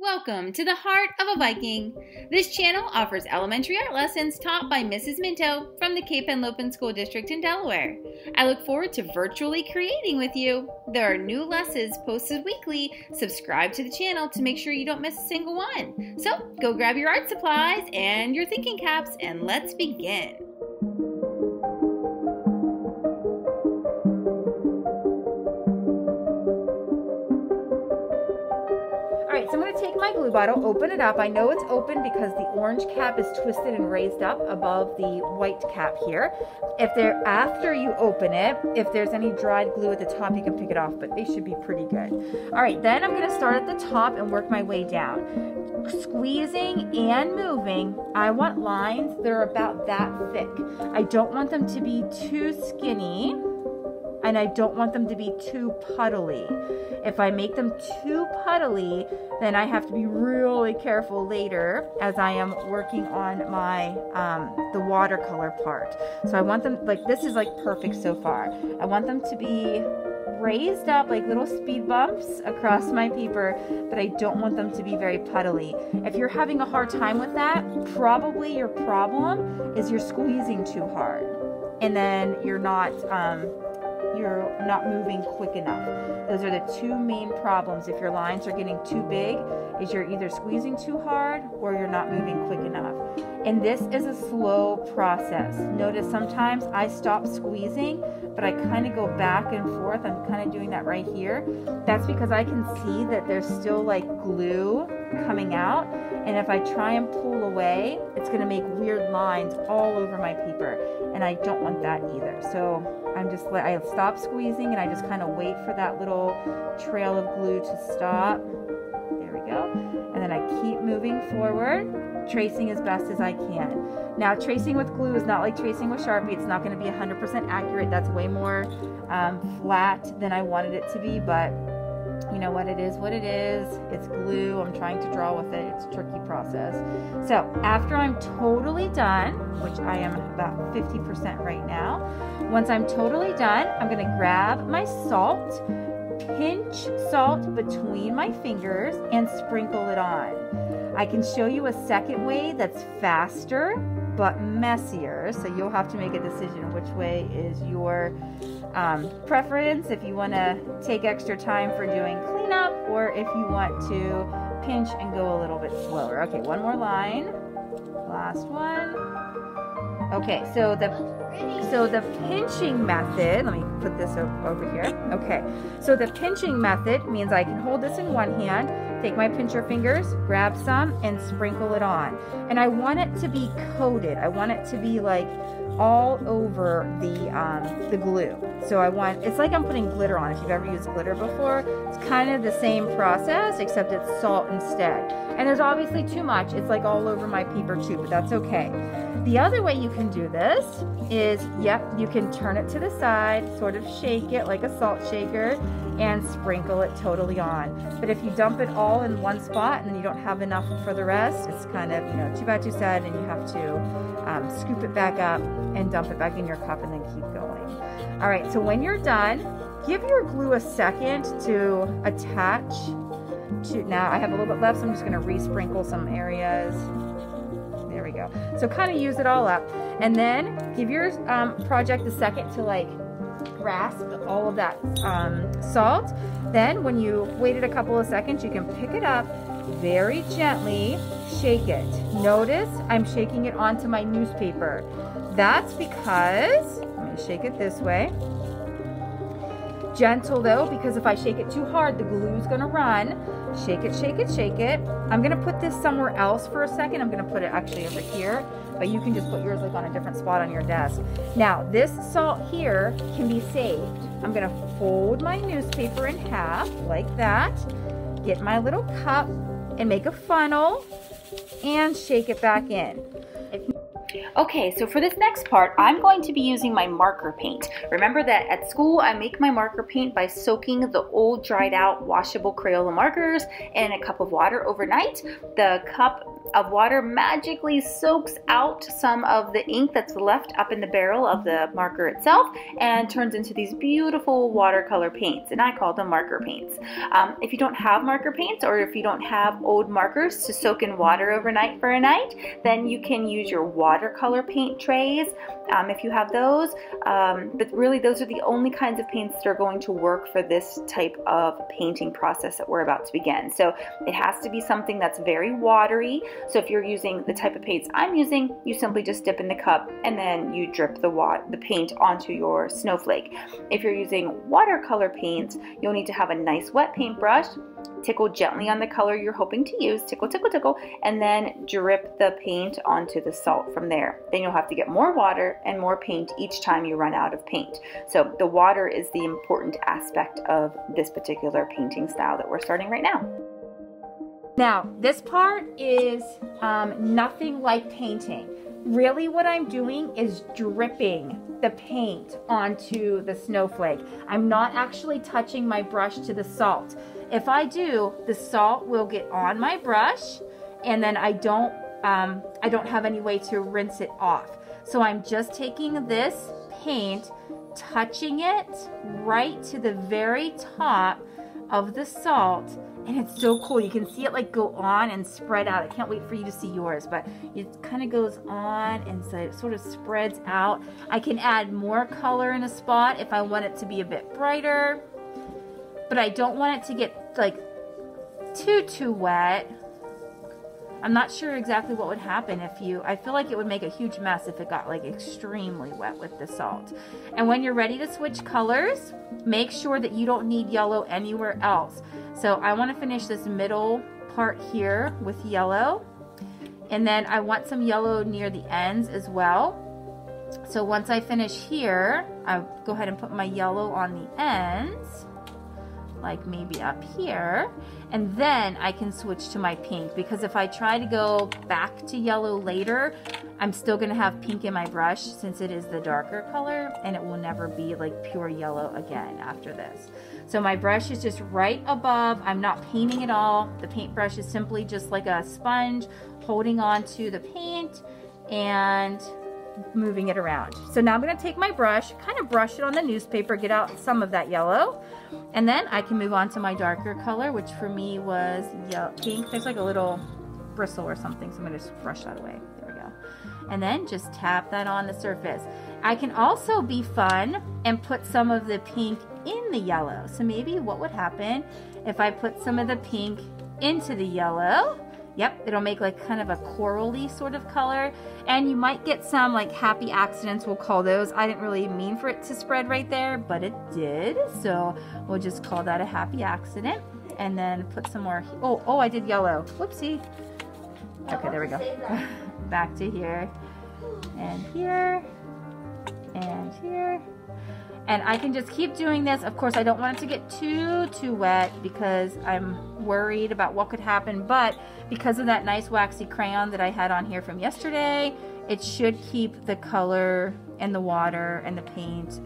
Welcome to the Heart of a Viking. This channel offers elementary art lessons taught by Mrs. Minto from the Cape Henlopen School District in Delaware. I look forward to virtually creating with you. There are new lessons posted weekly. Subscribe to the channel to make sure you don't miss a single one. So go grab your art supplies and your thinking caps and let's begin. Glue bottle, open it up. I know it's open because the orange cap is twisted and raised up above the white cap here. If there, after you open it, if there's any dried glue at the top, you can pick it off, but they should be pretty good. All right, then I'm to start at the top and work my way down. Squeezing and moving, I want lines that are about that thick. I don't want them to be too skinny and I don't want them to be too puddly. If I make them too puddly, then I have to be really careful later as I am working on my, um, the watercolor part. So I want them, like this is like perfect so far. I want them to be raised up like little speed bumps across my paper, but I don't want them to be very puddly. If you're having a hard time with that, probably your problem is you're squeezing too hard. And then you're not, um, you're not moving quick enough. Those are the two main problems. If your lines are getting too big, is you're either squeezing too hard or you're not moving quick enough. And this is a slow process. Notice sometimes I stop squeezing, but I kind of go back and forth. I'm kind of doing that right here. That's because I can see that there's still like glue coming out. And if I try and pull away, it's going to make weird lines all over my paper. And I don't want that either. So I'm just, I stop squeezing and I just kind of wait for that little trail of glue to stop. I keep moving forward, tracing as best as I can. Now, tracing with glue is not like tracing with Sharpie. It's not going to be 100% accurate. That's way more um, flat than I wanted it to be, but you know what it is what it is it's glue i'm trying to draw with it it's a tricky process so after i'm totally done which i am about 50% right now once i'm totally done i'm going to grab my salt pinch salt between my fingers and sprinkle it on i can show you a second way that's faster but messier so you'll have to make a decision which way is your um, preference if you want to take extra time for doing cleanup or if you want to pinch and go a little bit slower. Okay, one more line. Last one. Okay, so the so the pinching method, let me put this over here. Okay, so the pinching method means I can hold this in one hand, take my pincher fingers, grab some, and sprinkle it on. And I want it to be coated. I want it to be like all over the um, the glue. So I want, it's like I'm putting glitter on. If you've ever used glitter before, it's kind of the same process, except it's salt instead. And there's obviously too much. It's like all over my paper too, but that's okay. The other way you can do this is, yep, you can turn it to the side, sort of shake it like a salt shaker, and sprinkle it totally on. But if you dump it all in one spot and you don't have enough for the rest, it's kind of, you know, too bad, too sad, and you have to um, scoop it back up and dump it back in your cup and then keep going. All right, so when you're done, give your glue a second to attach to, now I have a little bit left, so I'm just gonna resprinkle some areas. So kind of use it all up. And then give your um, project a second to like grasp all of that um, salt. Then when you waited a couple of seconds, you can pick it up very gently, shake it. Notice I'm shaking it onto my newspaper. That's because, let me shake it this way. Gentle though, because if I shake it too hard, the glue is gonna run. Shake it, shake it, shake it. I'm gonna put this somewhere else for a second. I'm gonna put it actually over here, but you can just put yours like on a different spot on your desk. Now, this salt here can be saved. I'm gonna fold my newspaper in half like that, get my little cup and make a funnel and shake it back in. Okay, so for this next part, I'm going to be using my marker paint. Remember that at school, I make my marker paint by soaking the old dried out washable Crayola markers in a cup of water overnight. The cup of water magically soaks out some of the ink that's left up in the barrel of the marker itself and turns into these beautiful watercolor paints and I call them marker paints. Um, if you don't have marker paints or if you don't have old markers to soak in water overnight for a night then you can use your watercolor paint trays um, if you have those um, but really those are the only kinds of paints that are going to work for this type of painting process that we're about to begin. So it has to be something that's very watery so if you're using the type of paints I'm using, you simply just dip in the cup and then you drip the, the paint onto your snowflake. If you're using watercolor paints, you'll need to have a nice wet paintbrush, tickle gently on the color you're hoping to use, tickle, tickle, tickle, and then drip the paint onto the salt from there. Then you'll have to get more water and more paint each time you run out of paint. So the water is the important aspect of this particular painting style that we're starting right now. Now, this part is um, nothing like painting. Really what I'm doing is dripping the paint onto the snowflake. I'm not actually touching my brush to the salt. If I do, the salt will get on my brush and then I don't, um, I don't have any way to rinse it off. So I'm just taking this paint, touching it right to the very top of the salt and it's so cool. You can see it like go on and spread out. I can't wait for you to see yours, but it kind of goes on and so it sort of spreads out. I can add more color in a spot if I want it to be a bit brighter, but I don't want it to get like too, too wet. I'm not sure exactly what would happen if you, I feel like it would make a huge mess if it got like extremely wet with the salt. And when you're ready to switch colors, make sure that you don't need yellow anywhere else. So I want to finish this middle part here with yellow. And then I want some yellow near the ends as well. So once I finish here, I'll go ahead and put my yellow on the ends like maybe up here and then I can switch to my pink because if I try to go back to yellow later I'm still gonna have pink in my brush since it is the darker color and it will never be like pure yellow again after this. So my brush is just right above. I'm not painting at all. The paintbrush is simply just like a sponge holding on to the paint and moving it around. So now I'm going to take my brush, kind of brush it on the newspaper, get out some of that yellow, and then I can move on to my darker color, which for me was yellow, pink. There's like a little bristle or something, so I'm going to just brush that away. There we go. And then just tap that on the surface. I can also be fun and put some of the pink in the yellow. So maybe what would happen if I put some of the pink into the yellow Yep, it'll make like kind of a corally sort of color. And you might get some like happy accidents, we'll call those. I didn't really mean for it to spread right there, but it did. So we'll just call that a happy accident. And then put some more, oh, oh, I did yellow. Whoopsie. Okay, there we go. Back to here, and here, here. And I can just keep doing this. Of course, I don't want it to get too, too wet because I'm worried about what could happen. But because of that nice waxy crayon that I had on here from yesterday, it should keep the color and the water and the paint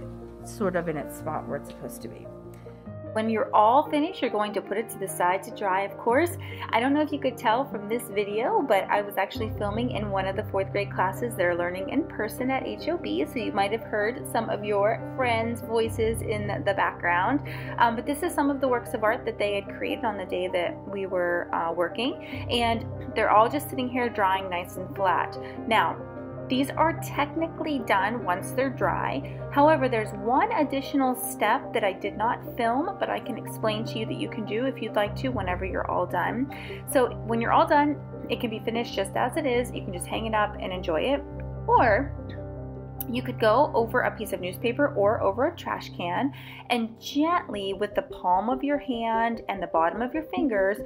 sort of in its spot where it's supposed to be. When you're all finished, you're going to put it to the side to dry, of course. I don't know if you could tell from this video, but I was actually filming in one of the fourth grade classes that are learning in person at HOB, so you might have heard some of your friends' voices in the background. Um, but this is some of the works of art that they had created on the day that we were uh, working, and they're all just sitting here drying nice and flat. Now, these are technically done once they're dry. However, there's one additional step that I did not film, but I can explain to you that you can do if you'd like to whenever you're all done. So when you're all done, it can be finished just as it is. You can just hang it up and enjoy it. Or you could go over a piece of newspaper or over a trash can and gently, with the palm of your hand and the bottom of your fingers,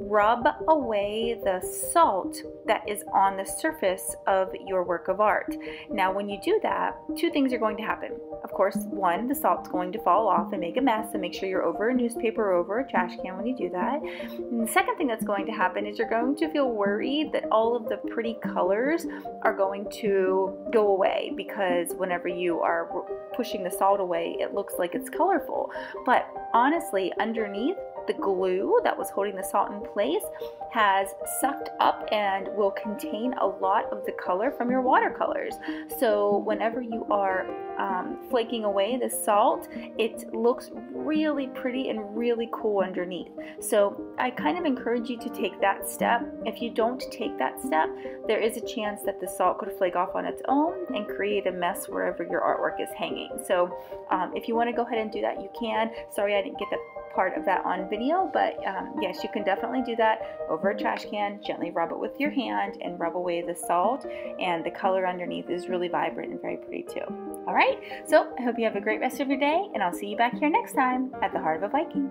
rub away the salt that is on the surface of your work of art. Now, when you do that, two things are going to happen. Of course, one, the salt's going to fall off and make a mess, so make sure you're over a newspaper or over a trash can when you do that. And the second thing that's going to happen is you're going to feel worried that all of the pretty colors are going to go away because whenever you are pushing the salt away, it looks like it's colorful. But honestly, underneath, the glue that was holding the salt in place has sucked up and will contain a lot of the color from your watercolors. So whenever you are um, flaking away the salt, it looks really pretty and really cool underneath. So I kind of encourage you to take that step. If you don't take that step, there is a chance that the salt could flake off on its own and create a mess wherever your artwork is hanging. So um, if you want to go ahead and do that, you can. Sorry I didn't get that part of that on video, but um, yes, you can definitely do that over a trash can. Gently rub it with your hand and rub away the salt, and the color underneath is really vibrant and very pretty too. All right, so I hope you have a great rest of your day, and I'll see you back here next time at the Heart of a Viking.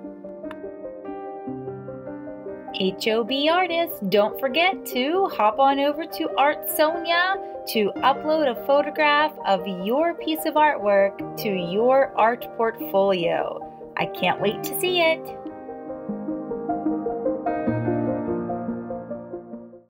HOB artists, don't forget to hop on over to Artsonia to upload a photograph of your piece of artwork to your art portfolio. I can't wait to see it.